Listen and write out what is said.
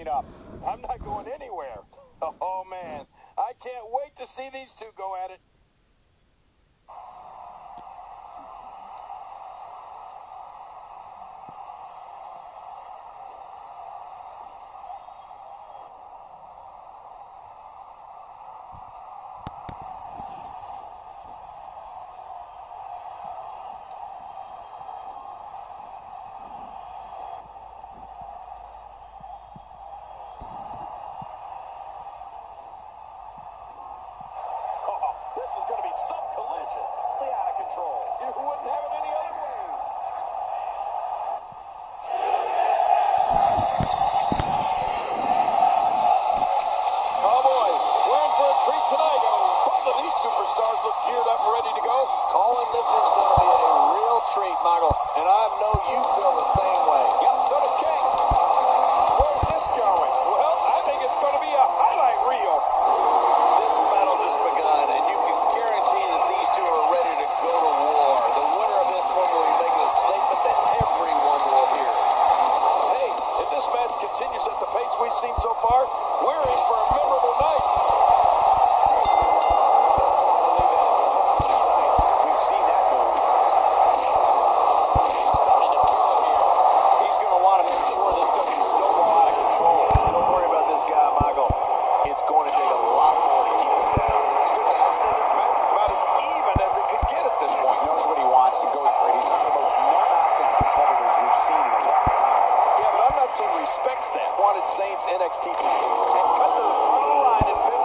coming up. I'm not going anywhere. Oh, man. I can't wait to see these two go at it. street, Michael, and I know you feel the same way. Yep, so does King. Where's this going? Well, I think it's going to be a highlight reel. This battle has begun, and you can guarantee that these two are ready to go to war. The winner of this one will be making a statement that everyone will hear. Hey, if this match continues at the pace we've seen so far, we're in for a memorable night. respects that. Wanted Saints NXT title and cut to the foul line and finish.